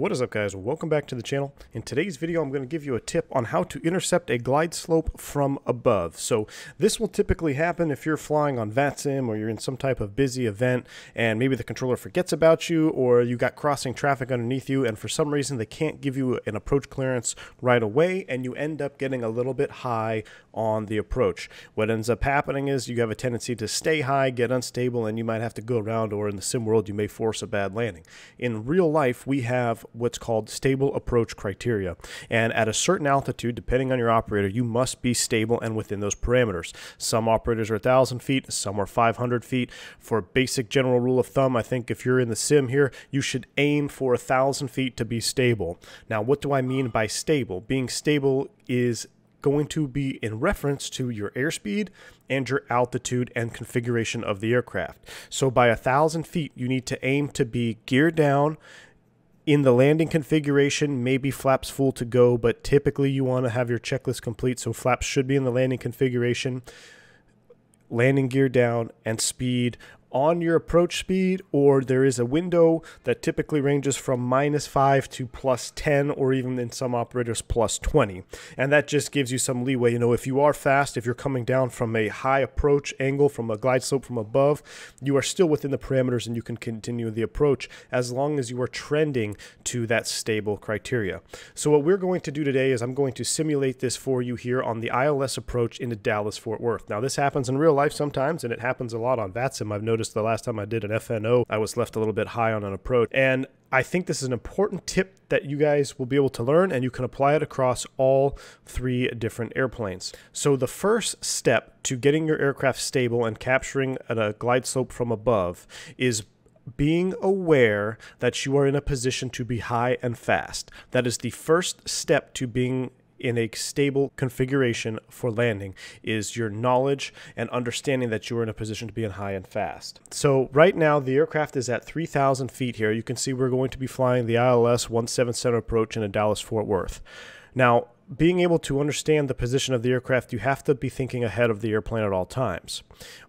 What is up guys? Welcome back to the channel. In today's video I'm going to give you a tip on how to intercept a glide slope from above. So this will typically happen if you're flying on VATSIM or you're in some type of busy event and maybe the controller forgets about you or you got crossing traffic underneath you and for some reason they can't give you an approach clearance right away and you end up getting a little bit high on the approach. What ends up happening is you have a tendency to stay high, get unstable, and you might have to go around or in the sim world you may force a bad landing. In real life we have what's called stable approach criteria. And at a certain altitude, depending on your operator, you must be stable and within those parameters. Some operators are 1,000 feet, some are 500 feet. For basic general rule of thumb, I think if you're in the sim here, you should aim for 1,000 feet to be stable. Now, what do I mean by stable? Being stable is going to be in reference to your airspeed and your altitude and configuration of the aircraft. So by a thousand feet, you need to aim to be geared down in the landing configuration, maybe flaps full to go, but typically you want to have your checklist complete. So flaps should be in the landing configuration, landing gear down, and speed on your approach speed, or there is a window that typically ranges from minus 5 to plus 10, or even in some operators, plus 20. And that just gives you some leeway. You know, if you are fast, if you're coming down from a high approach angle, from a glide slope from above, you are still within the parameters and you can continue the approach as long as you are trending to that stable criteria. So, what we're going to do today is I'm going to simulate this for you here on the ILS approach into Dallas Fort Worth. Now, this happens in real life sometimes, and it happens a lot on VATSIM. I've noticed noticed the last time I did an FNO, I was left a little bit high on an approach. And I think this is an important tip that you guys will be able to learn and you can apply it across all three different airplanes. So the first step to getting your aircraft stable and capturing a glide slope from above is being aware that you are in a position to be high and fast. That is the first step to being in a stable configuration for landing is your knowledge and understanding that you're in a position to be in high and fast. So right now the aircraft is at 3,000 feet here. You can see we're going to be flying the ILS 177 approach in a Dallas Fort Worth. Now being able to understand the position of the aircraft, you have to be thinking ahead of the airplane at all times.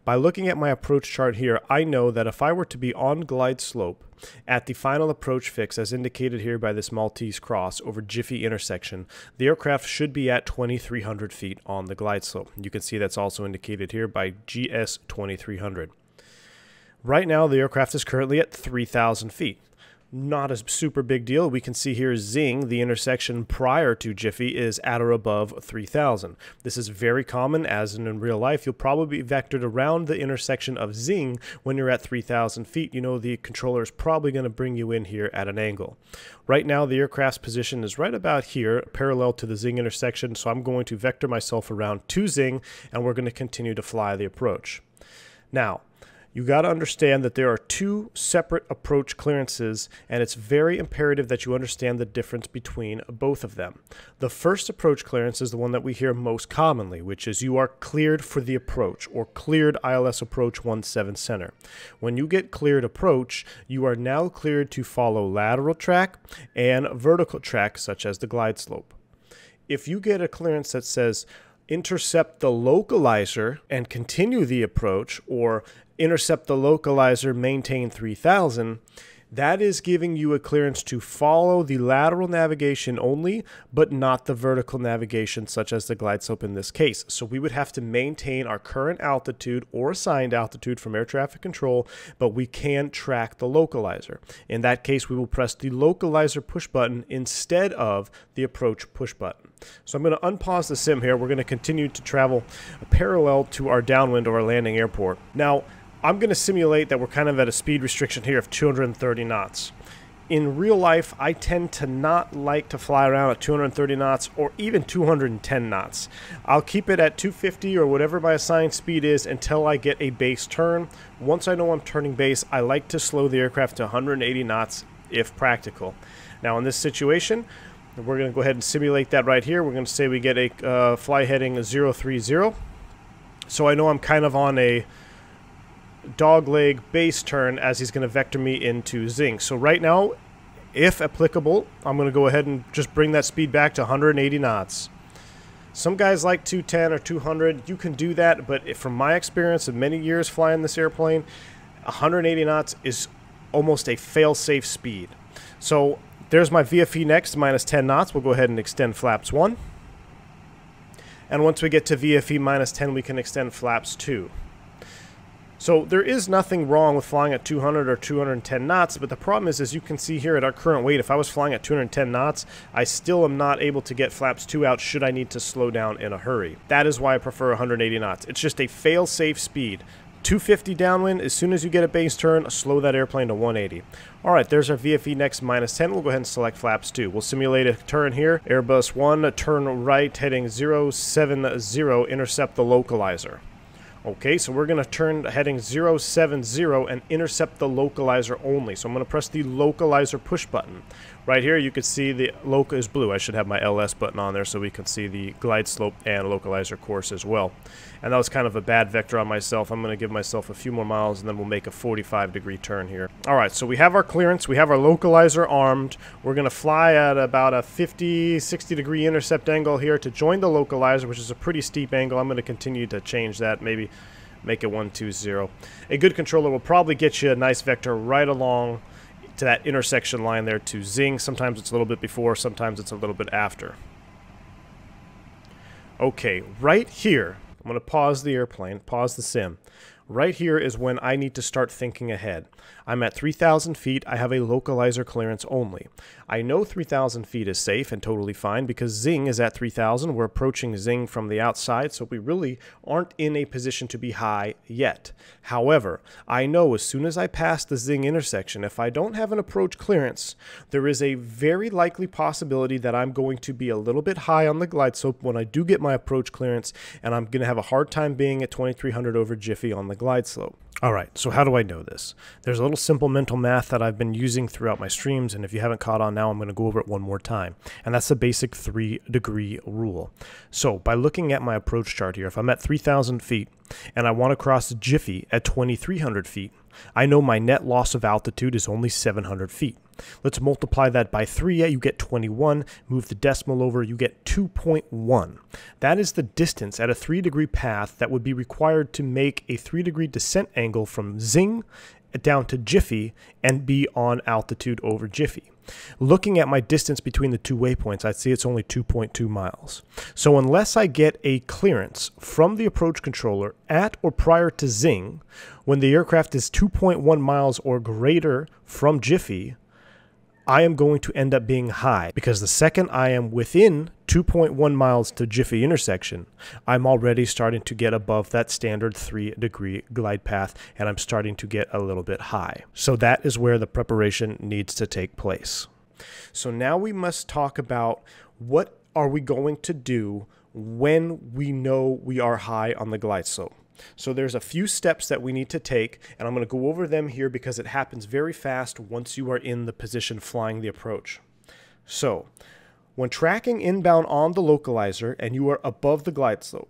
By looking at my approach chart here, I know that if I were to be on glide slope at the final approach fix, as indicated here by this Maltese cross over Jiffy intersection, the aircraft should be at 2,300 feet on the glide slope. You can see that's also indicated here by GS 2300. Right now, the aircraft is currently at 3,000 feet not a super big deal. We can see here Zing, the intersection prior to Jiffy, is at or above 3000. This is very common, as in, in real life. You'll probably be vectored around the intersection of Zing when you're at 3000 feet. You know the controller is probably going to bring you in here at an angle. Right now, the aircraft's position is right about here, parallel to the Zing intersection, so I'm going to vector myself around to Zing, and we're going to continue to fly the approach. Now, you got to understand that there are two separate approach clearances, and it's very imperative that you understand the difference between both of them. The first approach clearance is the one that we hear most commonly, which is you are cleared for the approach or cleared ILS approach 17 center. When you get cleared approach, you are now cleared to follow lateral track and vertical track, such as the glide slope. If you get a clearance that says, intercept the localizer and continue the approach, or intercept the localizer, maintain 3000, that is giving you a clearance to follow the lateral navigation only, but not the vertical navigation, such as the glide slope in this case. So we would have to maintain our current altitude or assigned altitude from air traffic control, but we can track the localizer. In that case, we will press the localizer push button instead of the approach push button. So I'm going to unpause the sim here. We're going to continue to travel parallel to our downwind or landing airport. Now, I'm going to simulate that we're kind of at a speed restriction here of 230 knots. In real life, I tend to not like to fly around at 230 knots or even 210 knots. I'll keep it at 250 or whatever my assigned speed is until I get a base turn. Once I know I'm turning base, I like to slow the aircraft to 180 knots if practical. Now in this situation, we're going to go ahead and simulate that right here. We're going to say we get a uh, fly heading 030. So I know I'm kind of on a dogleg base turn as he's going to vector me into Zing. So right now, if applicable, I'm going to go ahead and just bring that speed back to 180 knots. Some guys like 210 or 200. You can do that, but from my experience of many years flying this airplane, 180 knots is almost a fail-safe speed. So There's my VFE next, minus 10 knots. We'll go ahead and extend flaps 1. And once we get to VFE minus 10, we can extend flaps 2. So there is nothing wrong with flying at 200 or 210 knots, but the problem is, as you can see here at our current weight, if I was flying at 210 knots, I still am not able to get flaps 2 out should I need to slow down in a hurry. That is why I prefer 180 knots. It's just a fail-safe speed. 250 downwind, as soon as you get a base turn, slow that airplane to 180. Alright, there's our VFE next minus 10. We'll go ahead and select flaps 2. We'll simulate a turn here. Airbus 1, turn right, heading 070, intercept the localizer. Okay, so we're going to turn heading 070 and intercept the localizer only. So I'm going to press the localizer push button. Right here, you can see the local is blue. I should have my LS button on there so we can see the glide slope and localizer course as well. And that was kind of a bad vector on myself. I'm going to give myself a few more miles and then we'll make a 45 degree turn here. All right, so we have our clearance. We have our localizer armed. We're going to fly at about a 50, 60 degree intercept angle here to join the localizer, which is a pretty steep angle. I'm going to continue to change that, maybe make it 120. A good controller will probably get you a nice vector right along to that intersection line there to zing. Sometimes it's a little bit before, sometimes it's a little bit after. Okay, right here, I'm going to pause the airplane, pause the sim. Right here is when I need to start thinking ahead. I'm at 3,000 feet. I have a localizer clearance only. I know 3,000 feet is safe and totally fine because Zing is at 3,000. We're approaching Zing from the outside, so we really aren't in a position to be high yet. However, I know as soon as I pass the Zing intersection, if I don't have an approach clearance, there is a very likely possibility that I'm going to be a little bit high on the glide slope when I do get my approach clearance, and I'm going to have a hard time being at 2300 over Jiffy on the glide slope. All right, so how do I know this? There's a little simple mental math that I've been using throughout my streams, and if you haven't caught on now, I'm going to go over it one more time. And that's the basic three degree rule. So by looking at my approach chart here, if I'm at 3,000 feet and I want to cross Jiffy at 2,300 feet, I know my net loss of altitude is only 700 feet. Let's multiply that by 3, you get 21. Move the decimal over, you get 2.1. That is the distance at a 3 degree path that would be required to make a 3 degree descent angle from Zing down to Jiffy and be on altitude over Jiffy. Looking at my distance between the two waypoints, I'd see it's only 2.2 miles. So unless I get a clearance from the approach controller at or prior to Zing, when the aircraft is 2.1 miles or greater from Jiffy, I am going to end up being high because the second I am within 2.1 miles to Jiffy intersection, I'm already starting to get above that standard 3 degree glide path and I'm starting to get a little bit high. So that is where the preparation needs to take place. So now we must talk about what are we going to do when we know we are high on the glide slope. So there's a few steps that we need to take, and I'm going to go over them here because it happens very fast once you are in the position flying the approach. So when tracking inbound on the localizer and you are above the glide slope,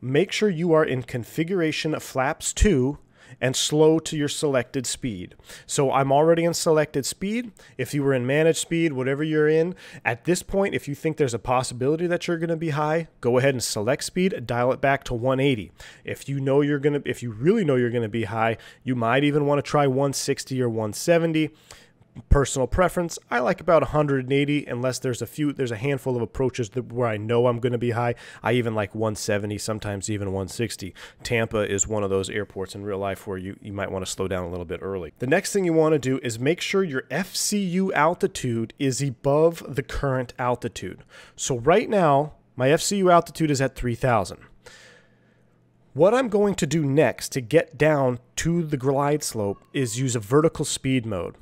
make sure you are in configuration of flaps 2 and slow to your selected speed. So I'm already in selected speed. If you were in managed speed, whatever you're in, at this point, if you think there's a possibility that you're going to be high, go ahead and select speed, dial it back to 180. If you know you're going to, if you really know you're going to be high, you might even want to try 160 or 170 personal preference i like about 180 unless there's a few there's a handful of approaches that, where i know i'm going to be high. I even like 170 sometimes even 160 tampa is one of those airports in real life where you, you might want to slow down a little bit early. The next thing you want to do is make sure your fcu altitude is above the current altitude. So right now my fcu altitude is at 3000 what I'm going to do next to get down to the glide slope is use a vertical speed mode.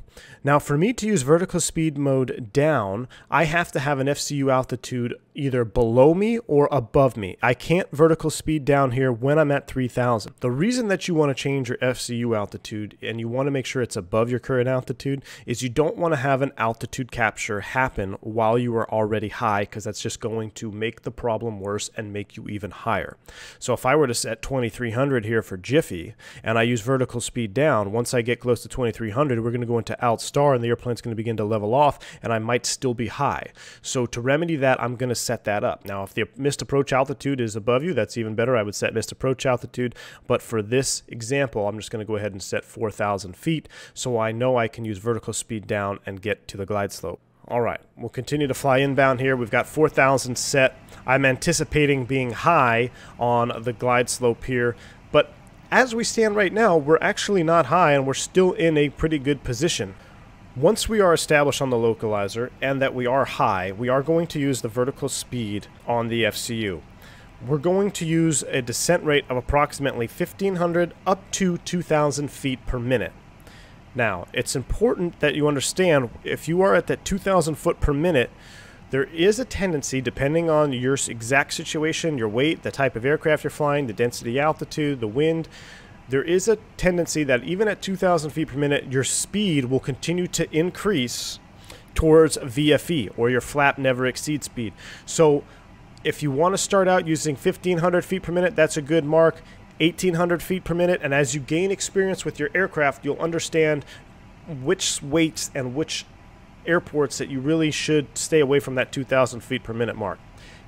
Now, for me to use vertical speed mode down, I have to have an FCU altitude either below me or above me. I can't vertical speed down here when I'm at 3000. The reason that you want to change your FCU altitude and you want to make sure it's above your current altitude is you don't want to have an altitude capture happen while you are already high because that's just going to make the problem worse and make you even higher. So if I were to set 2300 here for Jiffy and I use vertical speed down, once I get close to 2300, we're going to go into alt star and the airplane's going to begin to level off and I might still be high. So to remedy that, I'm going to set that up. Now, if the missed approach altitude is above you, that's even better. I would set missed approach altitude. But for this example, I'm just going to go ahead and set 4,000 feet so I know I can use vertical speed down and get to the glide slope. All right, we'll continue to fly inbound here. We've got 4,000 set. I'm anticipating being high on the glide slope here, but as we stand right now, we're actually not high and we're still in a pretty good position. Once we are established on the localizer and that we are high, we are going to use the vertical speed on the FCU. We're going to use a descent rate of approximately 1500 up to 2000 feet per minute. Now, it's important that you understand if you are at that 2,000 foot per minute, there is a tendency, depending on your exact situation, your weight, the type of aircraft you're flying, the density, altitude, the wind, there is a tendency that even at 2,000 feet per minute, your speed will continue to increase towards VFE or your flap never exceed speed. So if you want to start out using 1,500 feet per minute, that's a good mark. 1800 feet per minute. And as you gain experience with your aircraft, you'll understand which weights and which airports that you really should stay away from that 2,000 feet per minute mark.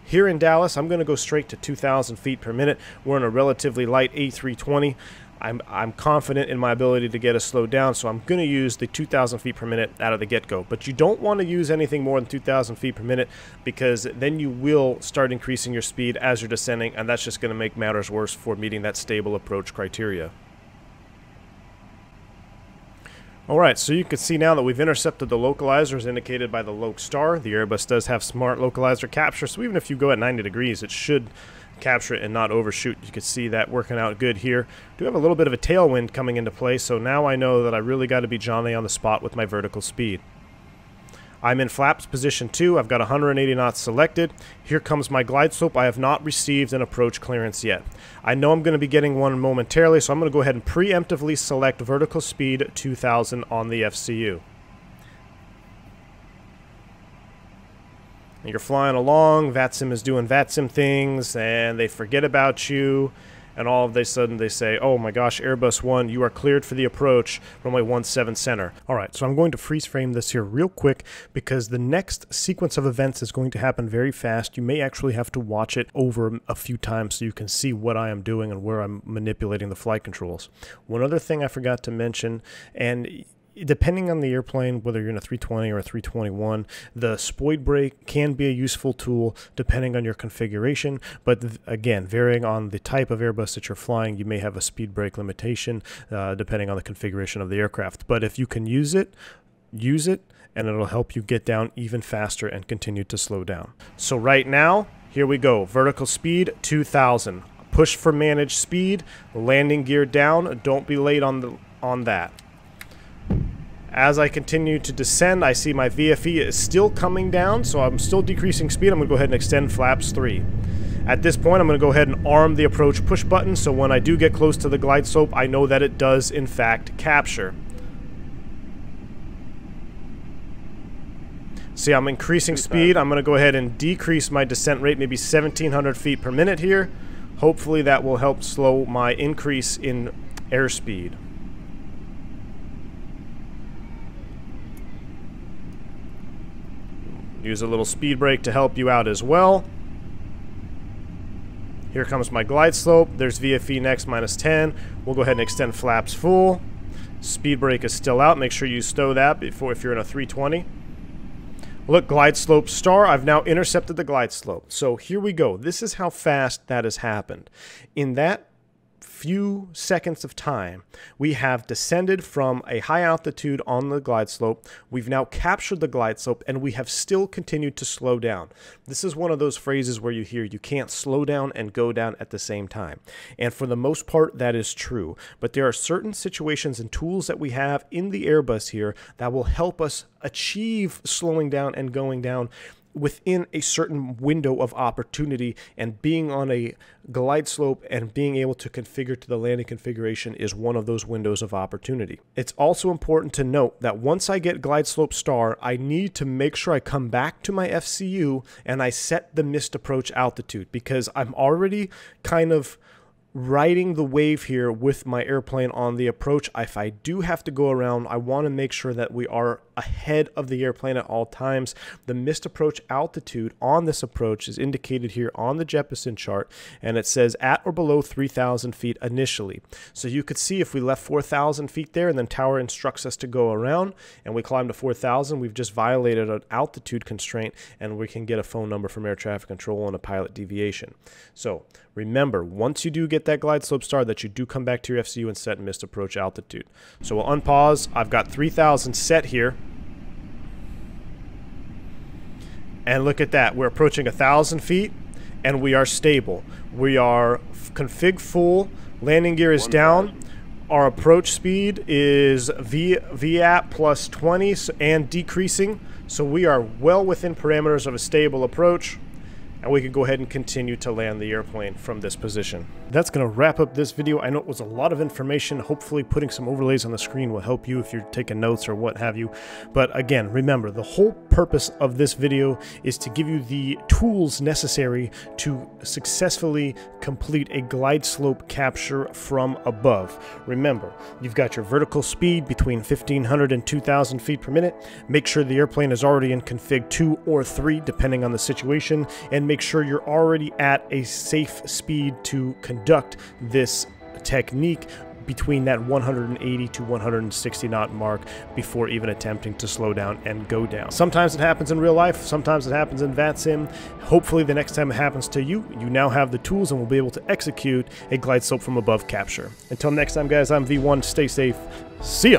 Here in Dallas, I'm going to go straight to 2,000 feet per minute. We're in a relatively light A320. I'm, I'm confident in my ability to get us slowed down, so I'm going to use the 2,000 feet per minute out of the get-go. But you don't want to use anything more than 2,000 feet per minute because then you will start increasing your speed as you're descending, and that's just going to make matters worse for meeting that stable approach criteria. Alright, so you can see now that we've intercepted the localizer as indicated by the Loc Star. The Airbus does have smart localizer capture, so even if you go at 90 degrees, it should capture it and not overshoot. You can see that working out good here. Do have a little bit of a tailwind coming into play, so now I know that I really got to be Johnny on the spot with my vertical speed. I'm in flaps position 2. I've got 180 knots selected. Here comes my glide slope. I have not received an approach clearance yet. I know I'm going to be getting one momentarily, so I'm going to go ahead and preemptively select vertical speed 2000 on the FCU. You're flying along, VATSIM is doing VATSIM things, and they forget about you, and all of a sudden they say, oh my gosh, Airbus 1, you are cleared for the approach, runway 17 center. All right, so I'm going to freeze frame this here real quick because the next sequence of events is going to happen very fast. You may actually have to watch it over a few times so you can see what I am doing and where I'm manipulating the flight controls. One other thing I forgot to mention, and depending on the airplane, whether you're in a 320 or a 321, the speed brake can be a useful tool depending on your configuration. But again, varying on the type of Airbus that you're flying, you may have a speed brake limitation uh, depending on the configuration of the aircraft. But if you can use it, use it, and it'll help you get down even faster and continue to slow down. So right now, here we go. Vertical speed 2000. Push for managed speed, landing gear down. Don't be late on the on that. As I continue to descend, I see my VFE is still coming down, so I'm still decreasing speed. I'm going to go ahead and extend flaps 3. At this point, I'm going to go ahead and arm the approach push button, so when I do get close to the glide slope, I know that it does, in fact, capture. See, I'm increasing speed. I'm going to go ahead and decrease my descent rate, maybe 1,700 feet per minute here. Hopefully that will help slow my increase in airspeed. Use a little speed brake to help you out as well. Here comes my glide slope. There's VFE next, minus 10. We'll go ahead and extend flaps full. Speed brake is still out. Make sure you stow that before if you're in a 320. Look, glide slope star. I've now intercepted the glide slope. So here we go. This is how fast that has happened. In that few seconds of time, we have descended from a high altitude on the glide slope. We've now captured the glide slope and we have still continued to slow down. This is one of those phrases where you hear you can't slow down and go down at the same time. And for the most part, that is true. But there are certain situations and tools that we have in the Airbus here that will help us achieve slowing down and going down within a certain window of opportunity and being on a glide slope and being able to configure to the landing configuration is one of those windows of opportunity. It's also important to note that once I get glide slope star, I need to make sure I come back to my FCU and I set the missed approach altitude because I'm already kind of riding the wave here with my airplane on the approach. If I do have to go around, I want to make sure that we are ahead of the airplane at all times. The missed approach altitude on this approach is indicated here on the Jeppesen chart, and it says at or below 3,000 feet initially. So you could see if we left 4,000 feet there and then tower instructs us to go around and we climb to 4,000, we've just violated an altitude constraint and we can get a phone number from air traffic control and a pilot deviation. So remember, once you do get that glide slope star, that you do come back to your FCU and set missed approach altitude. So we'll unpause. I've got 3,000 set here. And look at that. We're approaching a 1,000 feet and we are stable. We are config full. Landing gear is down. Our approach speed is v, VAP plus 20 and decreasing. So we are well within parameters of a stable approach and we can go ahead and continue to land the airplane from this position. That's going to wrap up this video. I know it was a lot of information. Hopefully putting some overlays on the screen will help you if you're taking notes or what have you. But again, remember, the whole purpose of this video is to give you the tools necessary to successfully complete a glide slope capture from above. Remember, you've got your vertical speed between 1500 and 2000 feet per minute. Make sure the airplane is already in config 2 or 3, depending on the situation, and make make sure you're already at a safe speed to conduct this technique between that 180 to 160 knot mark before even attempting to slow down and go down. Sometimes it happens in real life, sometimes it happens in VATSIM. Hopefully the next time it happens to you, you now have the tools and will be able to execute a glide slope from above capture. Until next time guys, I'm V1, stay safe, see ya!